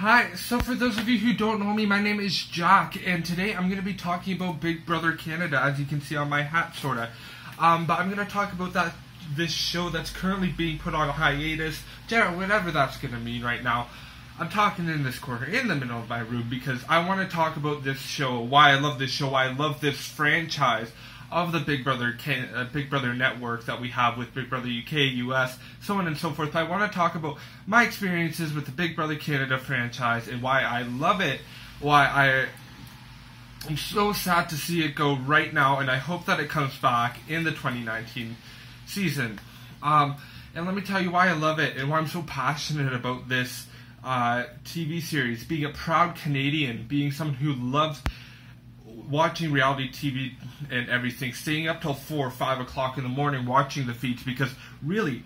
Hi, so for those of you who don't know me, my name is Jack, and today I'm going to be talking about Big Brother Canada, as you can see on my hat, sorta. Um, but I'm going to talk about that this show that's currently being put on hiatus, Jared, whatever that's going to mean right now. I'm talking in this corner, in the middle of my room, because I want to talk about this show, why I love this show, why I love this franchise of the Big Brother uh, Big Brother network that we have with Big Brother UK, US, so on and so forth. But I want to talk about my experiences with the Big Brother Canada franchise and why I love it, why I am so sad to see it go right now, and I hope that it comes back in the 2019 season. Um, and let me tell you why I love it and why I'm so passionate about this uh, TV series. Being a proud Canadian, being someone who loves watching reality TV and everything, staying up till four or five o'clock in the morning watching the feeds because really,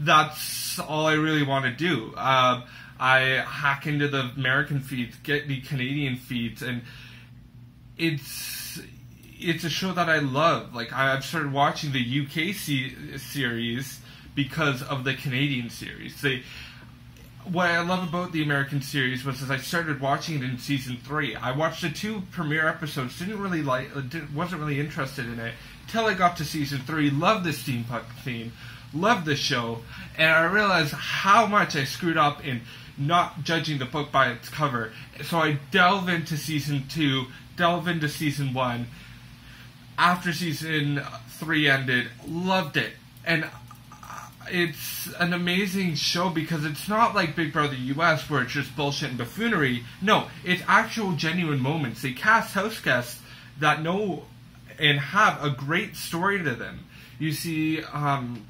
that's all I really want to do. Um, I hack into the American feeds, get the Canadian feeds, and it's it's a show that I love. Like I've started watching the UK series because of the Canadian series. They what I love about the American series was as I started watching it in season three. I watched the two premiere episodes, didn't really like, uh, wasn't really interested in it till I got to season three. Loved the steampunk theme, loved the show, and I realized how much I screwed up in not judging the book by its cover. So I delve into season two, delve into season one. After season three ended, loved it, and it's an amazing show because it's not like Big Brother US where it's just bullshit and buffoonery. No, it's actual genuine moments. They cast house guests that know and have a great story to them. You see, um,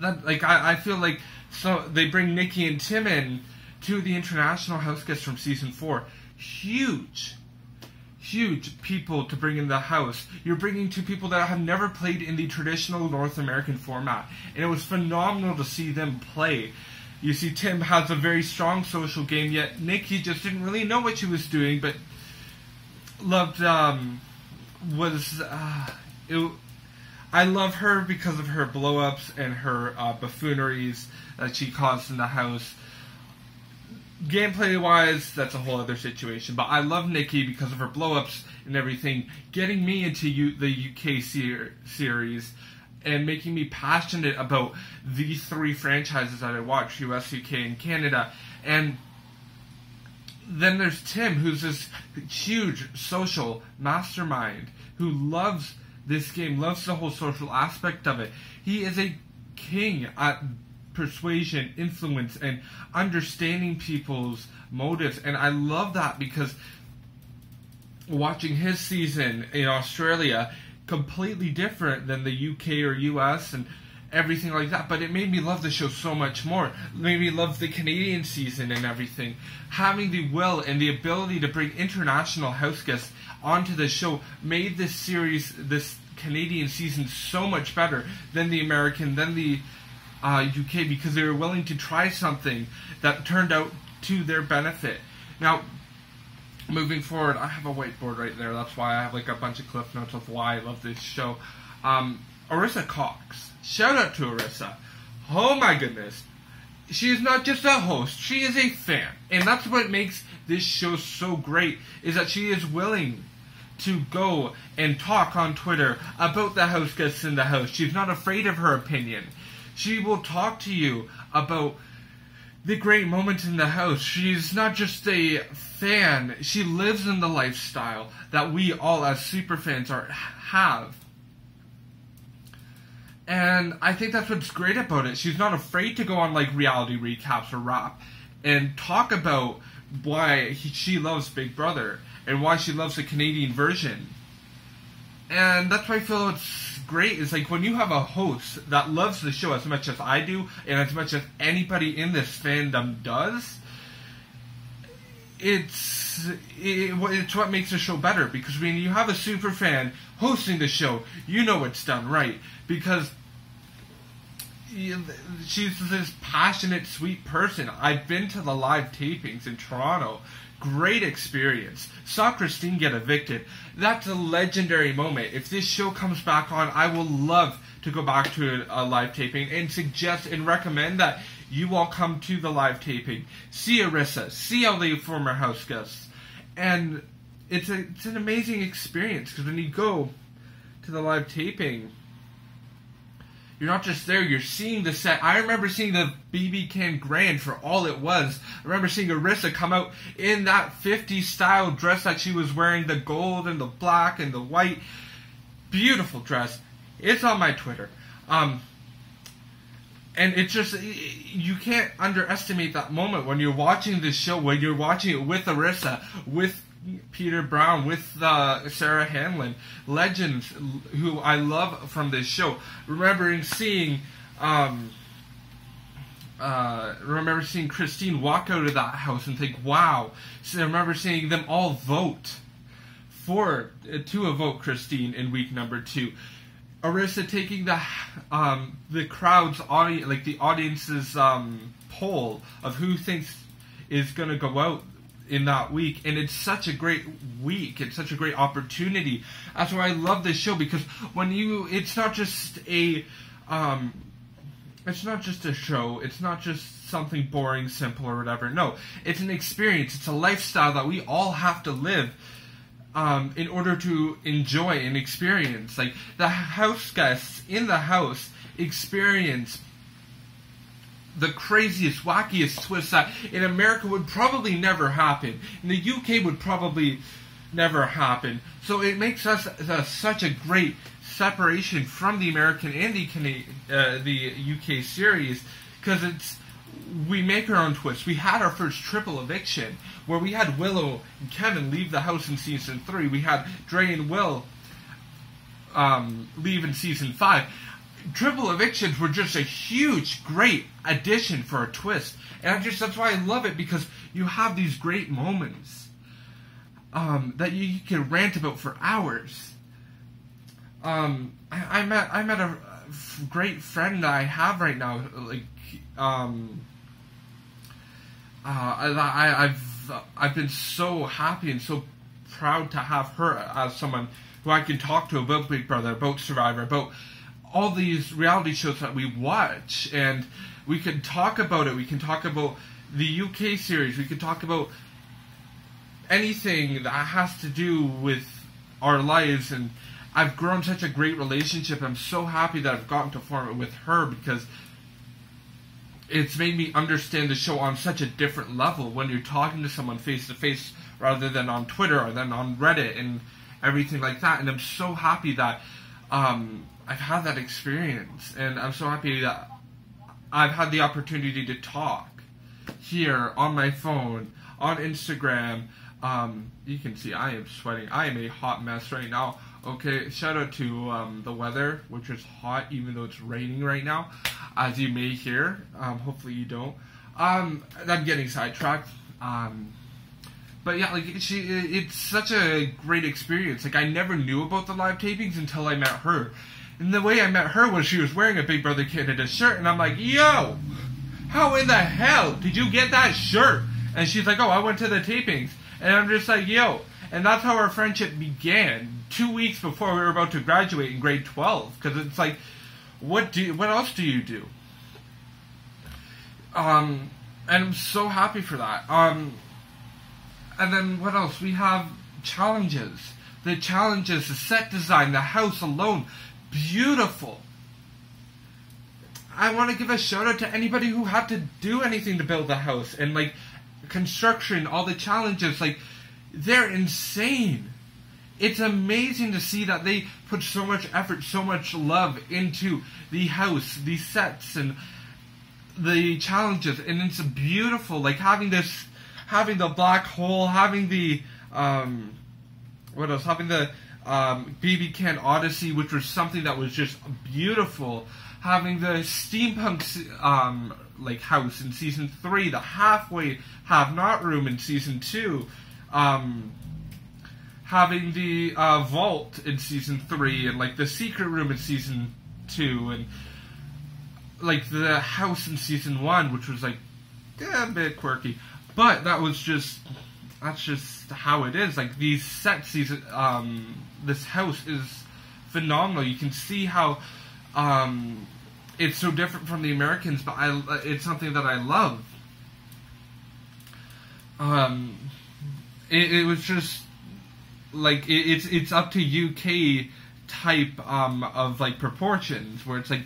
that like I, I feel like so they bring Nikki and Tim in to the international house guests from season four. Huge huge people to bring in the house. You're bringing two people that have never played in the traditional North American format, and it was phenomenal to see them play. You see, Tim has a very strong social game, yet Nick, he just didn't really know what she was doing, but loved, um, was, uh, it, I love her because of her blow ups and her uh, buffooneries that she caused in the house gameplay wise, that's a whole other situation. But I love Nikki because of her blowups and everything, getting me into U- the UK ser- series and making me passionate about these three franchises that I watch US, UK, and Canada. And then there's Tim, who's this huge social mastermind who loves this game, loves the whole social aspect of it. He is a king at persuasion, influence, and understanding people's motives. And I love that because watching his season in Australia, completely different than the UK or US and everything like that. But it made me love the show so much more. It made me love the Canadian season and everything. Having the will and the ability to bring international house guests onto the show made this series, this Canadian season, so much better than the American, than the uh, UK because they were willing to try something that turned out to their benefit. Now, moving forward, I have a whiteboard right there. That's why I have like a bunch of cliff notes of why I love this show. Um, Arisa Cox. Shout out to Arisa. Oh my goodness. She is not just a host, she is a fan. And that's what makes this show so great, is that she is willing to go and talk on Twitter about the house guests in the house. She's not afraid of her opinion. She will talk to you about the great moments in the house. She's not just a fan, she lives in the lifestyle that we all as super fans are have. And I think that's what's great about it. She's not afraid to go on like reality recaps or rap and talk about why he, she loves Big Brother and why she loves the Canadian version. And that's why I feel it's great is like when you have a host that loves the show as much as I do and as much as anybody in this fandom does. It's it, it's what makes the show better because when you have a super fan hosting the show, you know it's done right because she's this passionate, sweet person. I've been to the live tapings in Toronto Great experience. Saw Christine get evicted. That's a legendary moment. If this show comes back on, I will love to go back to a, live taping and suggest and recommend that you all come to the live taping, see Arisa, see all the former house guests, and it's a it's an amazing experience because when you go to the live taping, you're not just there, you're seeing the set. I remember seeing the BB Can Grand for all it was. I remember seeing Arisa come out in that 50s style dress that she was wearing, the gold and the black and the white. Beautiful dress. It's on my Twitter. Um, and it's just, you can't underestimate that moment when you're watching this show, when you're watching it with Arisa, with Peter Brown, with uh, Sarah Hanlon, legends who I love from this show. Remembering seeing, um, uh, remember seeing Christine walk out of that house and think, "Wow!" So I remember seeing them all vote for uh, to vote Christine in week number two. Arisa taking the um, the crowd's audience, like the audience's um, poll of who thinks is going to go out in that week, and it's such a great week. It's such a great opportunity. That's why I love this show because when you, it's not just a, um, it's not just a show. It's not just something boring, simple, or whatever. No, it's an experience. It's a lifestyle that we all have to live. Um, in order to enjoy and experience, like the house guests in the house experience the craziest, wackiest twist that in America would probably never happen. In the UK would probably never happen. So it makes us uh, such a great separation from the American and the, uh, the UK series because it's we make our own twist. We had our first triple eviction where we had Willow and Kevin leave the house in season three. We had Dre and Will um, leave in season five triple evictions were just a huge, great addition for a twist, and I just that's why I love it because you have these great moments um, that you, you, can rant about for hours. Um, I, I met I met a great friend that I have right now, like um, uh, I, I've I've been so happy and so proud to have her as someone who I can talk to about Big Brother, about Survivor, about all these reality shows that we watch, and we can talk about it. We can talk about the UK series. We can talk about anything that has to do with our lives. And I've grown such a great relationship. I'm so happy that I've gotten to form it with her because it's made me understand the show on such a different level when you're talking to someone face to face rather than on Twitter or then on Reddit and everything like that. And I'm so happy that um, I've had that experience, and I'm so happy that I've had the opportunity to talk here on my phone, on Instagram. Um, you can see I am sweating. I am a hot mess right now. Okay, shout out to um, the weather, which is hot even though it's raining right now, as you may hear. Um, hopefully you don't. Um, I'm getting sidetracked. Um, but yeah, like she, it's such a great experience. Like I never knew about the live tapings until I met her, and the way I met her was she was wearing a Big Brother Canada shirt, and I'm like, yo, how in the hell did you get that shirt? And she's like, oh, I went to the tapings. And I'm just like, yo. And that's how our friendship began, two weeks before we were about to graduate in grade 12. Because it's like, what do you, what else do you do? Um, and I'm so happy for that. Um, and then what else? We have challenges. The challenges, the set design, the house alone beautiful. I want to give a shout out to anybody who had to do anything to build the house and like construction, all the challenges. Like, they're insane. It's amazing to see that they put so much effort, so much love into the house, the sets, and the challenges. And it's beautiful. Like, having this, having the black hole, having the, um, what else? Having the um, BB Can Odyssey, which was something that was just beautiful. Having the steampunk um, like house in season three, the halfway have not room in season two, um, having the uh, vault in season three, and like the secret room in season two, and like the house in season one, which was like a bit quirky, but that was just that's just how it is. Like these sets, these um, this house is phenomenal. You can see how um, it's so different from the Americans, but I it's something that I love. Um, it, it was just like it, it's it's up to UK type um of like proportions where it's like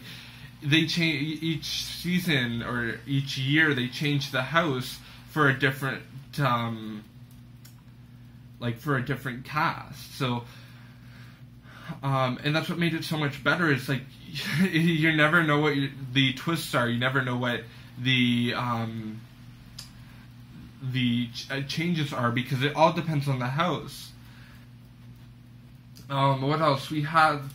they change each season or each year they change the house for a different um like for a different cast so um and that's what made it so much better It's like you never know what the twists are you never know what the um the ch- uh, changes are because it all depends on the house um what else we have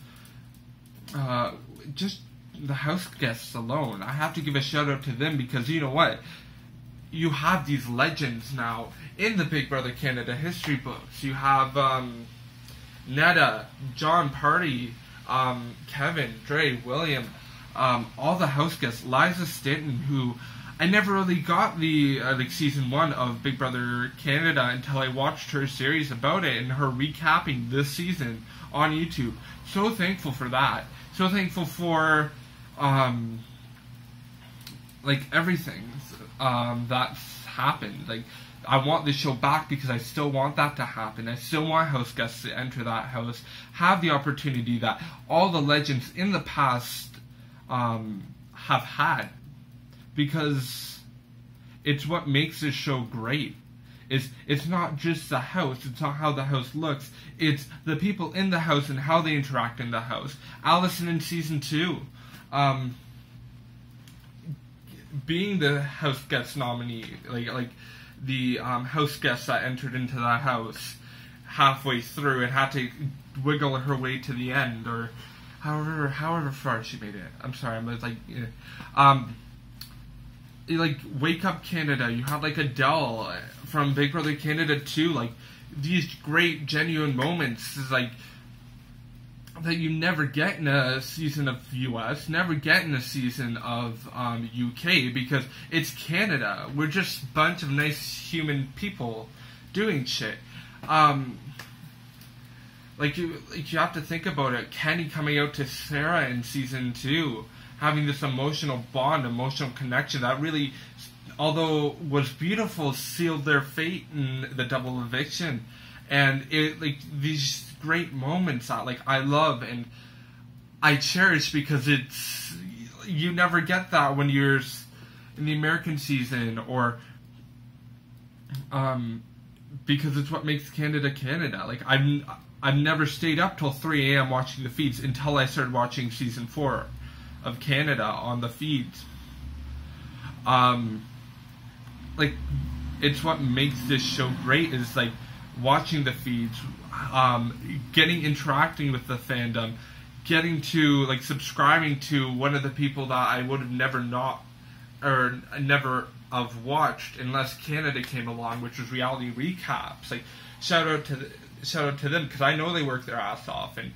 uh just the house guests alone. I have to give a shout out to them because you know what? You have these legends now in the Big Brother Canada history books. You have um, Neda, Jon Pardy, um, Kevin, Dre, William, um, all the house guests. Liza Stanton, who I never really got the uh, like season one of Big Brother Canada until I watched her series about it and her recapping this season on YouTube. So thankful for that. So thankful for um, like everything um, that's happened. Like I want this show back because I still want that to happen. I still want house guests to enter that house, have the opportunity that all the legends in the past um, have had, because it's what makes this show great. It's it's not just the house. It's not how the house looks. It's the people in the house and how they interact in the house. Allison in season two, um, being the house guest nominee, like like the um, house guest that entered into that house halfway through and had to wiggle her way to the end, or however however far she made it. I'm sorry, I'm like, yeah. um, like Wake Up Canada. You had like Adel from Big Brother Canada too, like these great genuine moments. Is like that you never get in a season of US, never get in a season of um, UK because it's Canada. We're just a bunch of nice human people doing shit. Um, like you, like you have to think about it. Kenny coming out to Sarah in season two, having this emotional bond, emotional connection that really, although was beautiful, sealed their fate in the double eviction, and it like these great moments that like I love and I cherish because it's you never get that when you're in the American season or um because it's what makes Canada Canada. Like I'm I've never stayed up till 3 a.m. watching the feeds until I started watching season four of Canada on the feeds. Um, like it's what makes this show great is like watching the feeds, um, getting interacting with the fandom, getting to like subscribing to one of the people that I would have never not or never have watched unless Canada came along, which was reality recaps. Like shout out to shout out to them because I know they work their ass off and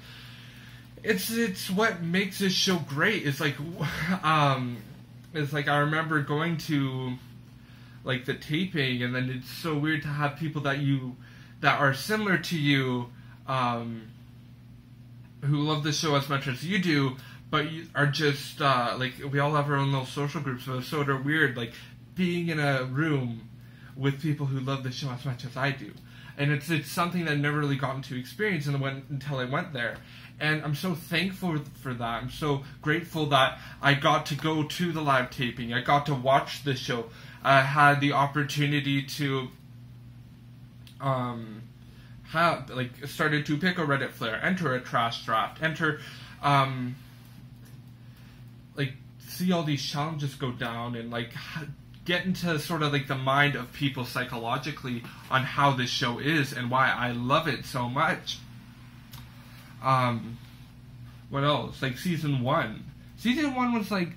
it's it's what makes this show great. It's like um, it's like I remember going to like the taping and then it's so weird to have people that you that are similar to you, um, who love the show as much as you do, but you are just uh, like we all have our own little social groups, but it's sort of weird, like being in a room with people who love the show as much as I do. And it's it's something that I never really gotten to experience until I went there. And I'm so thankful for that. I'm so grateful that I got to go to the live taping. I got to watch the show. I had the opportunity to um, have like started to pick a Reddit flare, enter a trash draft, enter, um, like see all these challenges go down and like get into sort of like the mind of people psychologically on how this show is and why I love it so much. Um, what else? Like season one. Season one was like,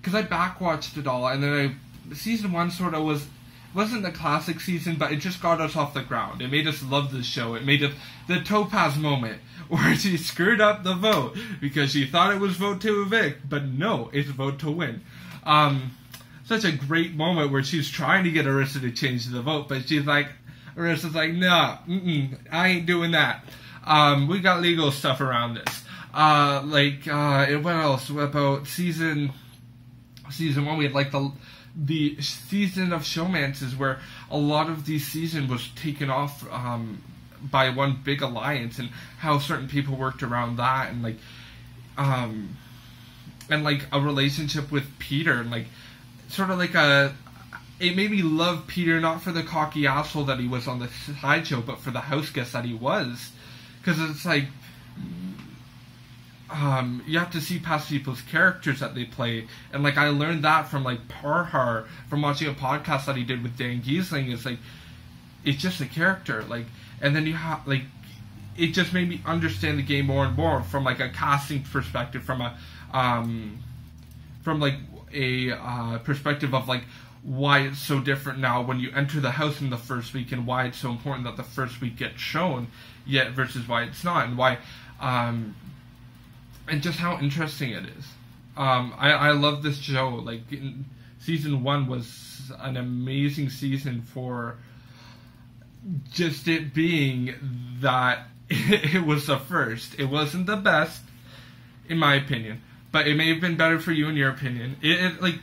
because I backwatched it all, and then I season one sort of was wasn't the classic season, but it just got us off the ground. It made us love the show. It made it the Topaz moment where she screwed up the vote because she thought it was vote to evict, but no, it's vote to win. Um, such a great moment where she's trying to get Arisa to change the vote, but she's like, Arisa's like, no, I ain't doing that. Um, we got legal stuff around this. Uh, like uh, what else about season season one? We had like the the season of showmances where a lot of the season was taken off um, by one big alliance and how certain people worked around that and like um and like a relationship with Peter and like sort of like a it made me love Peter not for the cocky asshole that he was on the sideshow, but for the house guest that he was, because it's like um, you have to see past people's characters that they play, and like I learned that from like Parhar from watching a podcast that he did with Dan Gheesling. It's like it's just a character, like, and then you have like it just made me understand the game more and more from like a casting perspective, from a um, from like a uh, perspective of like why it's so different now when you enter the house in the first week and why it's so important that the first week gets shown yet versus why it's not and why um, and just how interesting it is um, I, I love this show like season one was an amazing season for just it being that it was the first it wasn't the best in my opinion but it may have been better for you in your opinion it, it like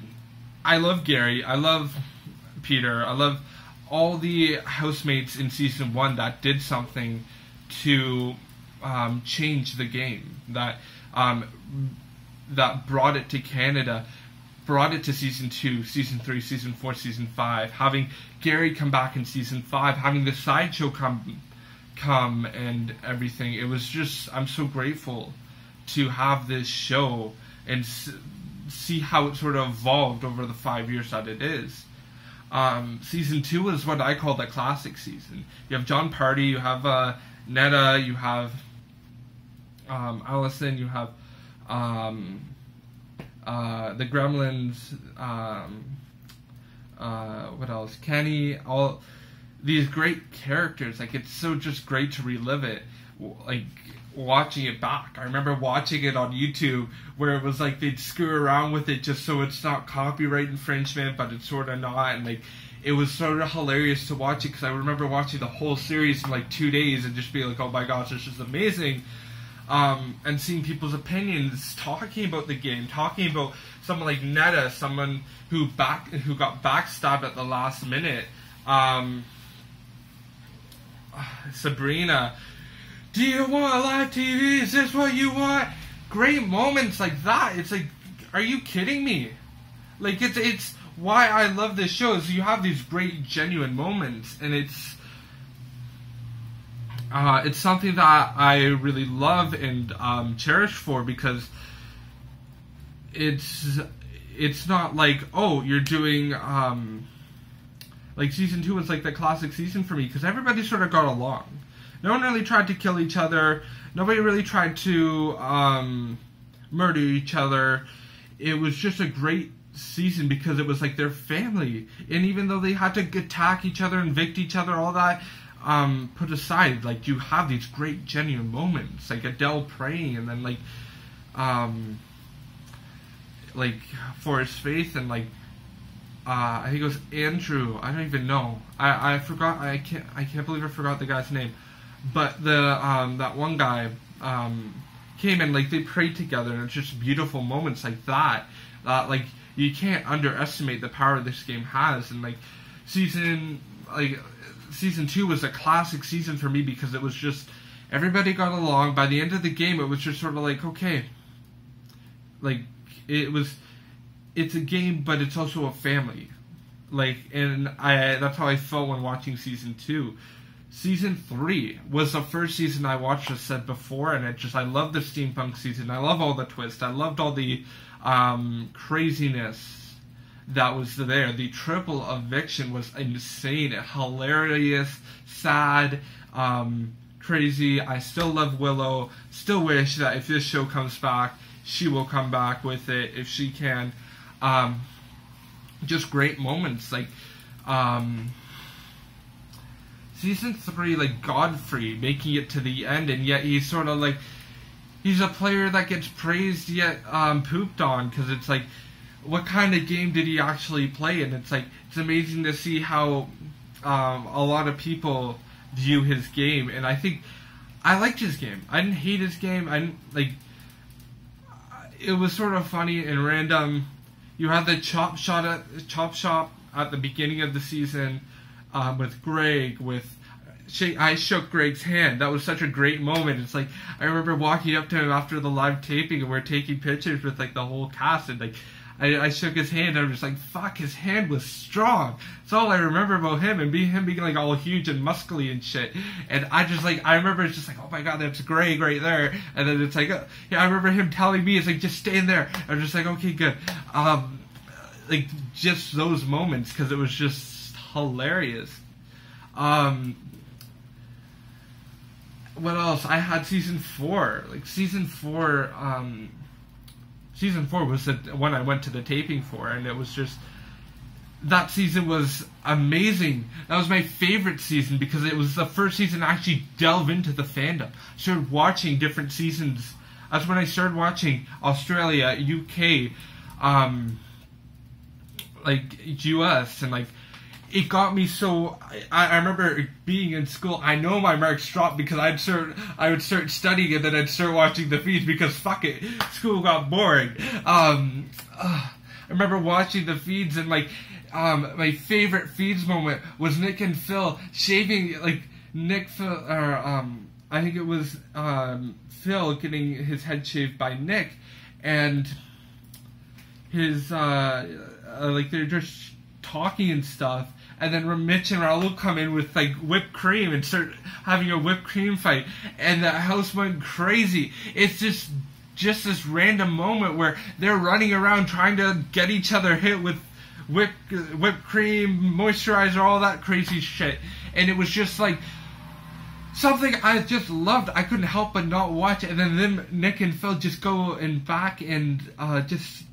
I love Gary. I love Peter. I love all the housemates in season one that did something to um, change the game. That um, that brought it to Canada, brought it to season two, season three, season four, season five. Having Gary come back in season five, having the sideshow come come and everything. It was just I'm so grateful to have this show and see how it sort of evolved over the five years that it is. Um, season two is what I call the classic season. You have Jon Pardy, you have uh, Neda, you have um, Allison, you have um, uh, the Gremlins, um, uh, what else? Kenny, all these great characters. Like it's so just great to relive it. Like watching it back. I remember watching it on YouTube where it was like they'd screw around with it just so it's not copyright infringement, but it's sort of not, and like it was sort of hilarious to watch it because I remember watching the whole series in like two days and just be like, oh my gosh, this is amazing. Um, and seeing people's opinions, talking about the game, talking about someone like Neda, someone who back who got backstabbed at the last minute. Um, Sabrina, do you want a live TV? Is this what you want? Great moments like that. It's like, are you kidding me? Like it's it's why I love this show is you have these great genuine moments and it's uh, it's something that I really love and um, cherish for because it's it's not like oh you're doing um, like season two was like the classic season for me because everybody sort of got along no one really tried to kill each other. Nobody really tried to um, murder each other. It was just a great season because it was like their family. And even though they had to attack each other, and evict each other, all that um, put aside, like you have these great genuine moments, like Adel praying, and then like, um, like for his faith, and like uh, I think it was Andrew. I don't even know. I I forgot. I can't. I can't believe I forgot the guy's name. But the um, that one guy um, came and like they prayed together, and it's just beautiful moments like that. Uh, like you can't underestimate the power this game has, and like season like season two was a classic season for me because it was just everybody got along. By the end of the game, it was just sort of like okay, like it was. It's a game, but it's also a family. Like, and I that's how I felt when watching season two season three was the first season I watched, as said before, and it just I love the steampunk season. I love all the twists. I loved all the um, craziness that was there. The triple eviction was insane, hilarious, sad, um, crazy. I still love Willow. Still wish that if this show comes back, she will come back with it if she can. Um, just great moments like. Um, season three, like Godfrey making it to the end, and yet he's sort of like he's a player that gets praised yet um, pooped on because it's like, what kind of game did he actually play? And it's like it's amazing to see how um, a lot of people view his game, and I think I liked his game. I didn't hate his game. I didn't like it was sort of funny and random. You had the chop shot at chop shop at the beginning of the season um, with Greg with. I shook Greg's hand. That was such a great moment. It's like I remember walking up to him after the live taping, and we're taking pictures with like the whole cast, and like I, I shook his hand. and I was just like, "Fuck!" His hand was strong. That's all I remember about him, and being him being like all huge and muscly and shit. And I just like I remember it's just like, "Oh my god, that's Greg right there." And then it's like, uh, yeah, I remember him telling me, "It's like just stay in there." I'm just like, "Okay, good." Um, like just those moments because it was just hilarious. Um, what else? I had season four. Like season four. Um, season four was the one I went to the taping for, and it was just that season was amazing. That was my favorite season because it was the first season I actually delve into the fandom. Started watching different seasons. That's when I started watching Australia, UK, um, like US, and like it got me so I, I remember being in school i know my marks dropped because i'd start i would start studying and then i'd start watching the feeds because fuck it school got boring. Um uh, i remember watching the feeds and like um my favorite feeds moment was nick and phil shaving like nick phil or um i think it was um phil getting his head shaved by nick and his uh, uh like they're just talking and stuff and then Mitch and Raul come in with like whipped cream and start having a whipped cream fight, and the house went crazy. It's just just this random moment where they're running around trying to get each other hit with whipped whipped cream, moisturizer, all that crazy shit, and it was just like something I just loved. I couldn't help but not watch it. And then them, Nick and Phil just go and back and uh, just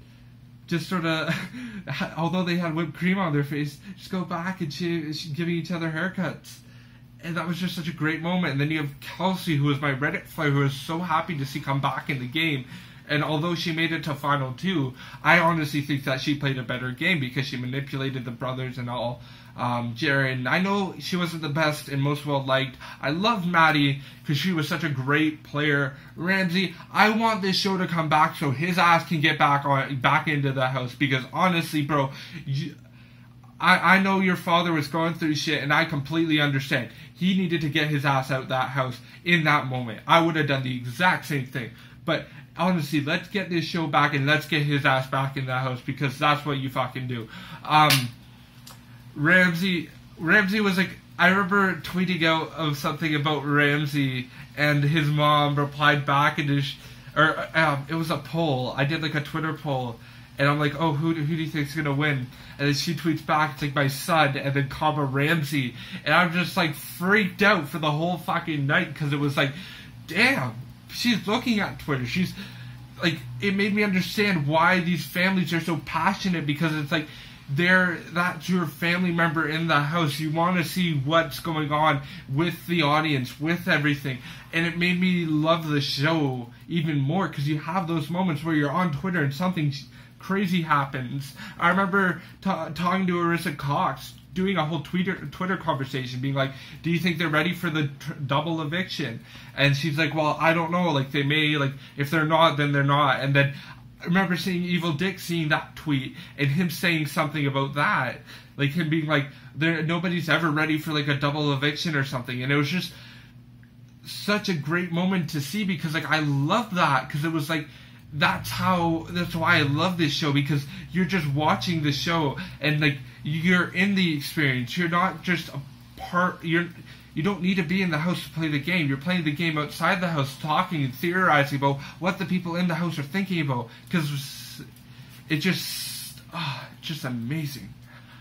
just sort of, although they had whipped cream on their face, just go back and she, she giving each other haircuts. And that was just such a great moment. And then you have Kelsey, who was my Reddit player, who was so happy to see come back in the game. And although she made it to final two, I honestly think that she played a better game because she manipulated the brothers and all. Um, Jaren, I know she wasn't the best and most well liked. I love Maddie because she was such a great player. Ramsey, I want this show to come back so his ass can get back on back into the house because honestly, bro, you, I, I know your father was going through shit and I completely understand. He needed to get his ass out that house in that moment. I would have done the exact same thing. But honestly, let's get this show back and let's get his ass back in that house because that's what you fucking do. Um, Ramsey Ramsey was like I remember tweeting out of something about Ramsey and his mom replied back and or um, it was a poll. I did like a Twitter poll and I'm like, oh, who, who do you think's gonna win? And then she tweets back, it's like my son, and then comma Ramsey, and I'm just like freaked out for the whole fucking night because it was like, damn, she's looking at Twitter, she's like, it made me understand why these families are so passionate because it's like there that's your family member in the house you want to see what's going on with the audience with everything and it made me love the show even more because you have those moments where you're on twitter and something crazy happens i remember talking to arisa cox doing a whole Twitter Twitter conversation, being like, "Do you think they're ready for the double eviction?" And she's like, "Well, I don't know. Like they may like if they're not, then they're not." And then I remember seeing Evel Dick seeing that tweet and him saying something about that, like him being like, "There, nobody's ever ready for like a double eviction or something," and it was just such a great moment to see because like I love that because it was like that's how that's why I love this show because you're just watching the show and like you're in the experience. You're not just a part. You're you don't need to be in the house to play the game. You're playing the game outside the house, talking and theorizing about what the people in the house are thinking about. Because it just, oh, just amazing.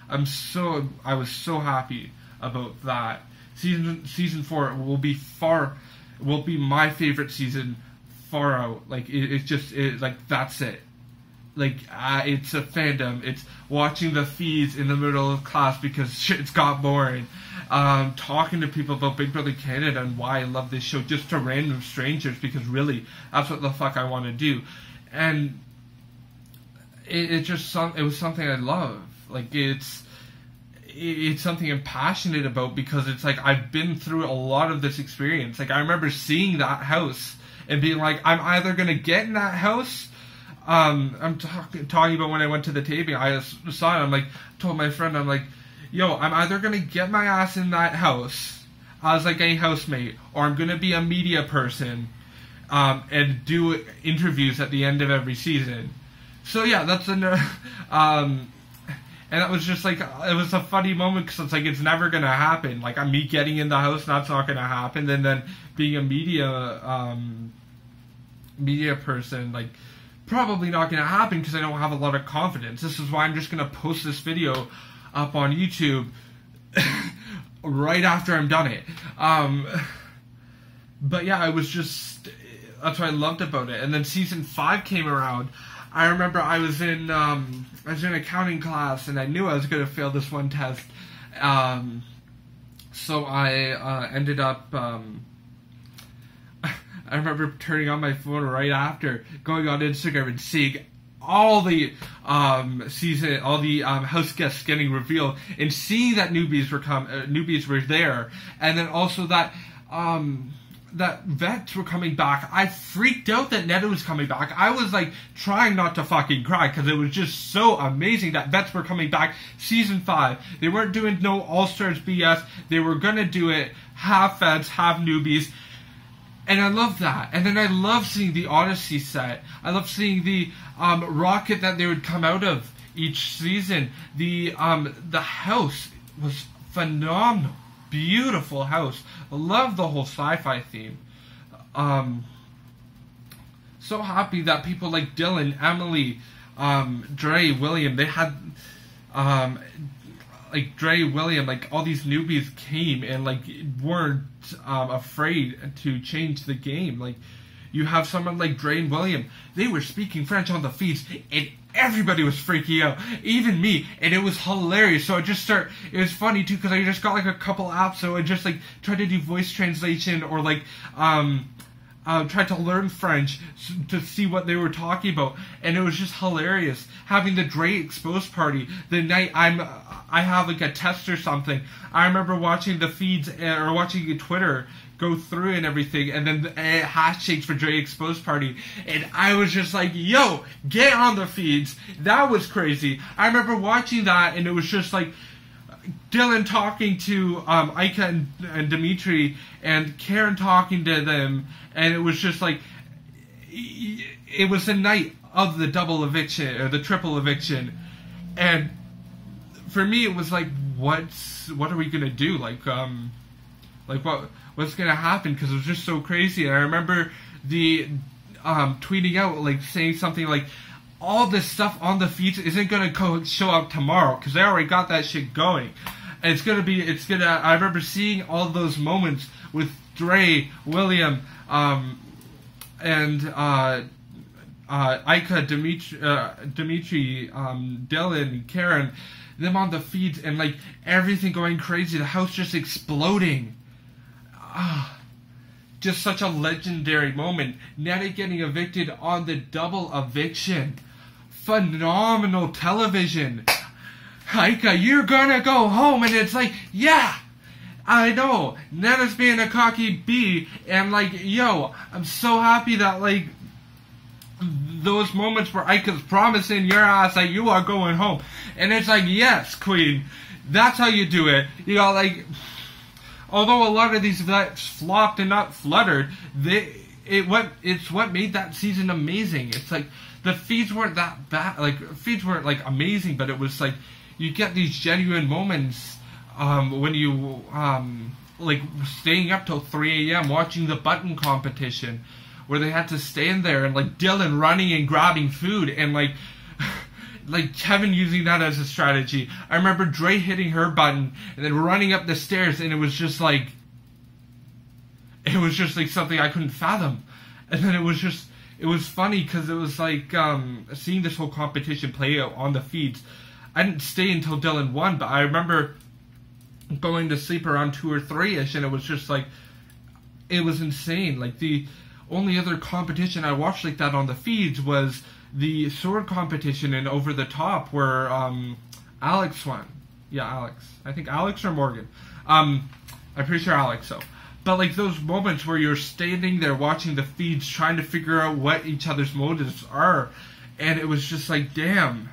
I'm so, I was so happy about that. Season season four will be far, will be my favorite season, far out. Like it, it's just, it, like that's it like uh, it's a fandom. It's watching the feeds in the middle of class because shit's got boring. Um, talking to people about Big Brother Canada and why I love this show, just to random strangers because really that's what the fuck I want to do, and it, it just some it was something I love. Like it's it's something I'm passionate about because it's like I've been through a lot of this experience. Like I remember seeing that house and being like, I'm either gonna get in that house um, I'm talking talking about when I went to the taping. I saw it. I'm like, told my friend, I'm like, yo, I'm either gonna get my ass in that house as like a housemate, or I'm gonna be a media person um, and do interviews at the end of every season. So yeah, that's an um, and it was just like it was a funny moment because it's like it's never gonna happen. Like me getting in the house, that's not gonna happen. And then being a media um, media person, like probably not gonna happen because I don't have a lot of confidence. This is why I'm just gonna post this video up on YouTube right after I'm done it. Um, but yeah, I was just that's what I loved about it. And then season five came around. I remember I was in um, I was in accounting class and I knew I was going to fail this one test. Um, so I uh, ended up. Um, I remember turning on my phone right after, going on Instagram and seeing all the um, season, all the um, house guests getting revealed, and seeing that newbies were come, uh, newbies were there, and then also that um, that vets were coming back. I freaked out that Neda was coming back. I was like trying not to fucking cry because it was just so amazing that vets were coming back. Season five, they weren't doing no All Stars BS. They were gonna do it half vets, half newbies and I love that. And then I love seeing the Odyssey set. I love seeing the um, rocket that they would come out of each season. The um, the house was phenomenal, beautiful house. I love the whole sci-fi theme. Um, so happy that people like Dylan, Emily, um, Dre, William, they had um, like Dre, William, like all these newbies came and like weren't um, afraid to change the game. Like you have someone like Dre and William, they were speaking French on the feeds, and everybody was freaking out, even me, and it was hilarious. So I just start. It was funny too because I just got like a couple apps, so I just like tried to do voice translation or like um uh, tried to learn French to see what they were talking about, and it was just hilarious. Having the Dre exposed party the night I'm, I have like a test or something. I remember watching the feeds uh, or watching Twitter go through and everything, and then the uh, hashtags for Dre exposed party, and I was just like, "Yo, get on the feeds!" That was crazy. I remember watching that, and it was just like Dylan talking to um, Ika and, and Dimitri, and Karen talking to them, and it was just like it was the night of the double eviction or the triple eviction, and for me it was like, what's what are we gonna do? Like, um, like what what's gonna happen? Because it was just so crazy. And I remember the um, tweeting out like saying something like all this stuff on the feeds isn't gonna go show up tomorrow because they already got that shit going. It's gonna be, it's gonna. I remember seeing all those moments with Dre, William, um, and uh, uh, Ika, Dimitri, uh, Dimitri um, Dylan, Karen, them on the feeds, and like everything going crazy. The house just exploding. Ah just such a legendary moment. Neda getting evicted on the double eviction phenomenal television. Ika, you're gonna go home, and it's like, yeah, I know. Neda's being a cocky B, and like, yo, I'm so happy that like those moments where Ika's promising your ass that you are going home, and it's like, yes, Queen, that's how you do it. You know, like, although a lot of these vets flopped and not fluttered, they it what it's what made that season amazing. It's like the feeds weren't that bad. Like feeds weren't like amazing, but it was like you get these genuine moments um, when you um, like staying up till 3 a.m. watching the button competition, where they had to stand there and like Dylan running and grabbing food and like. like Kevin using that as a strategy. I remember Dre hitting her button and then running up the stairs, and it was just like, it was just like something I couldn't fathom. And then it was just it was funny because it was like um, seeing this whole competition play out on the feeds. I didn't stay until Dylan won, but I remember going to sleep around two or three ish, and it was just like it was insane. Like the only other competition I watched like that on the feeds was the sword competition and over the top where um, Alex won. Yeah, Alex. I think Alex or Morgan. Um, I'm pretty sure Alex. So but like those moments where you're standing there watching the feeds, trying to figure out what each other's motives are, and it was just like, damn.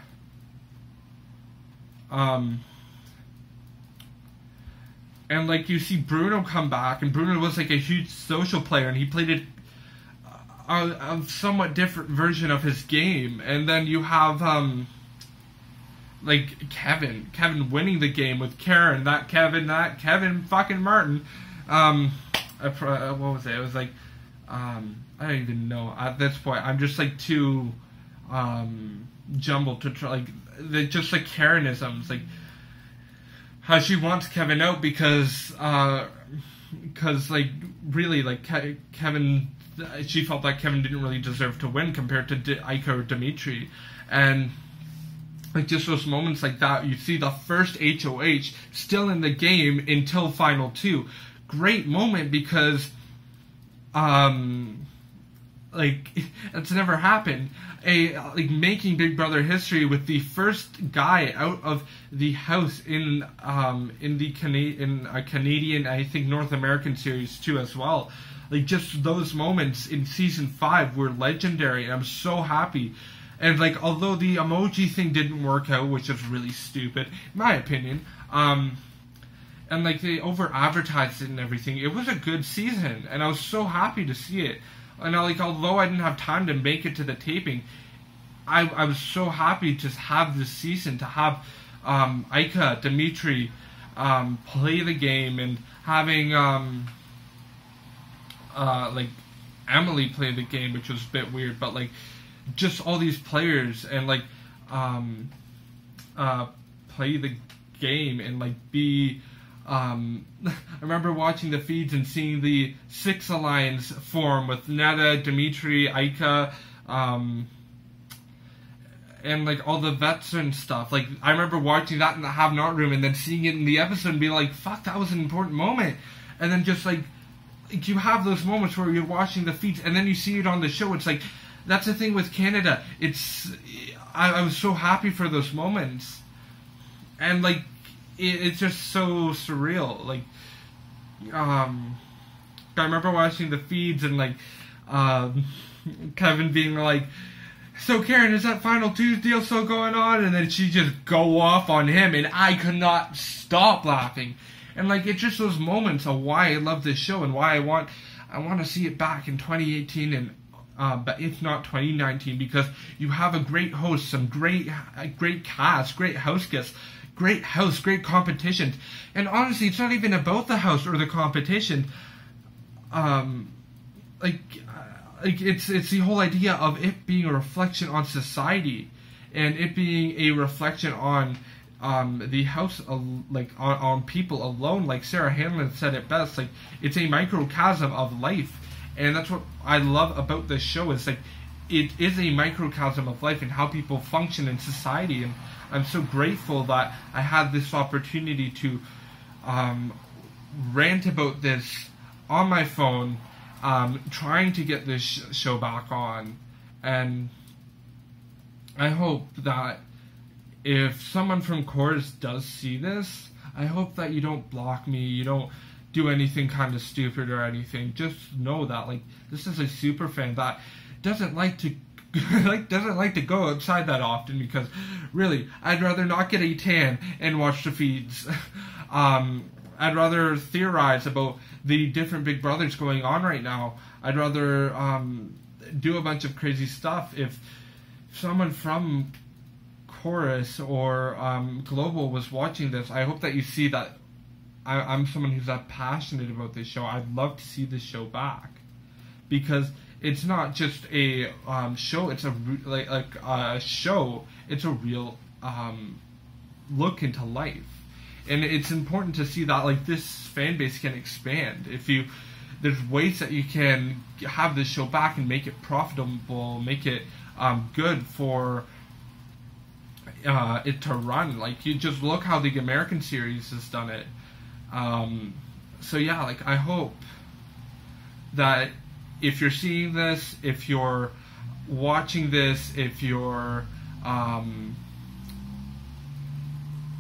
Um, and like you see Bruno come back, and Bruno was like a huge social player, and he played it a, a somewhat different version of his game, and then you have um like Kevin, Kevin winning the game with Karen, that Kevin, that Kevin fucking Martin. Um, uh, what was it? It was like, um, I don't even know at this point. I'm just like too um, jumbled to try like the, just like Karenisms, like how she wants Kevin out because uh because uh, like really like Ke- Kevin she felt like Kevin didn't really deserve to win compared to D- Ika or Dimitri. And like just those moments like that you see the first HOH still in the game until final 2 great moment because um like it's never happened a like making big brother history with the first guy out of the house in um in the Cana- in a canadian i think north american series too as well. Like just those moments in season five were legendary and i'm so happy. And like although the emoji thing didn't work out which is really stupid in my opinion um and like they over advertised it and everything it was a good season and i was so happy to see it and like although I didn't have time to make it to the taping, I I was so happy to have this season to have um, Ika Dimitri um, play the game and having um, uh, like Emily play the game, which was a bit weird, but like just all these players and like um, uh, play the game and like be um, I remember watching the feeds and seeing the Six Alliance form with Neda, Dimitri, Ika, um, and like all the vets and stuff. Like I remember watching that in the Have Not room and then seeing it in the episode and being like, "Fuck, that was an important moment." And then just like, like you have those moments where you're watching the feeds and then you see it on the show. It's like that's the thing with Canada. It's I, I was so happy for those moments, and like it, it's just so surreal. Like, um, I remember watching the feeds and like, um, Kevin being like, "So Karen, is that final two deal still going on?" And then she just go off on him, and I could not stop laughing. And like, it's just those moments of why I love this show and why I want, I want to see it back in 2018 and uh, but if not 2019, because you have a great host, some great, great cast, great house guests, great house, great competition. And honestly, it's not even about the house or the competition. Um, like, uh, like it's it's the whole idea of it being a reflection on society, and it being a reflection on um, the house, like on, on people alone. Like Sarah Hanlon said it best. Like it's a microcosm of life, and that's what I love about this show. Is like it is a microcosm of life and how people function in society and I'm so grateful that I had this opportunity to um, rant about this on my phone, um, trying to get this sh- show back on. And I hope that if someone from Corus does see this, I hope that you don't block me, you don't do anything kind of stupid or anything. Just know that, like, this is a super fan that doesn't like to like doesn't like to go outside that often because really I'd rather not get a tan and watch the feeds. um, I'd rather theorize about the different Big Brothers going on right now. I'd rather um, do a bunch of crazy stuff. If someone from Corus or um, Global was watching this, I hope that you see that I, am someone who's that passionate about this show. I'd love to see this show back because it's not just a um, show. It's a like like a show. It's a real um, look into life, and it's important to see that like this fan base can expand if you. There's ways that you can have this show back and make it profitable, make it um, good for uh, it to run. Like you just look how the American series has done it. Um, so yeah, like I hope that if you're seeing this, if you're watching this, if you're um,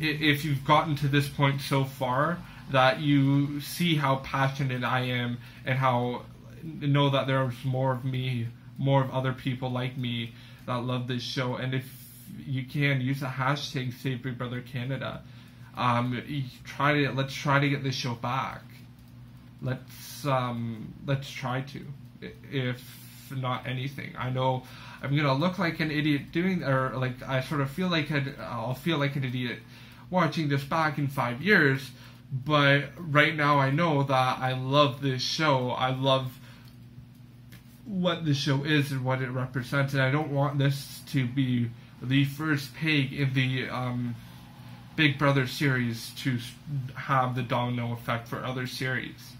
if you've gotten to this point so far that you see how passionate I am and how know that there's more of me, more of other people like me that love this show. And if you can use the hashtag Save Big Brother Canada, um, try to let's try to get this show back. Let's um, let's try to, if not anything. I know I'm gonna look like an idiot doing, or like I sort of feel like I'll feel like an idiot watching this back in five years. But right now, I know that I love this show. I love what the show is and what it represents, and I don't want this to be the first peg in the um, Big Brother series to have the domino effect for other series.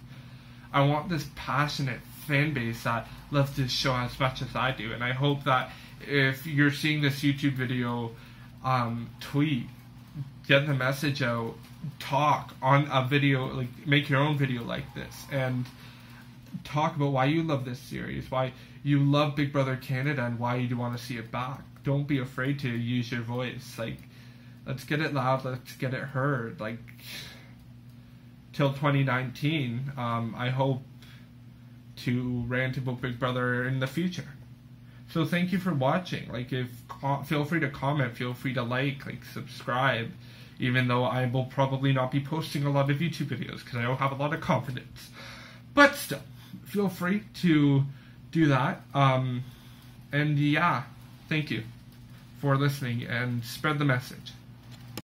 I want this passionate fan base that loves this show as much as I do, and I hope that if you're seeing this YouTube video, um, tweet, get the message out, talk on a video, like make your own video like this, and talk about why you love this series, why you love Big Brother Canada, and why you want to see it back. Don't be afraid to use your voice. Like, let's get it loud. Let's get it heard. Like, till 2019, um, I hope to rant about Big Brother in the future. So thank you for watching. Like, if feel free to comment, feel free to like, like, subscribe. Even though I will probably not be posting a lot of YouTube videos because I don't have a lot of confidence, but still, feel free to do that. Um, and yeah, thank you for listening and spread the message.